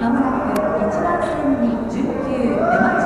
まもなく1番線に19出ます